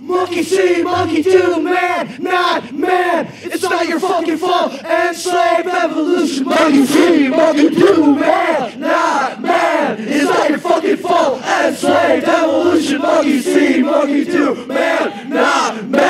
Monkey see, monkey do, man, not man. It's not your fucking fault. Enslaved evolution. Monkey see, monkey do, man, not man. It's not your fucking fault. Enslaved evolution. Monkey see, monkey do, man, not man.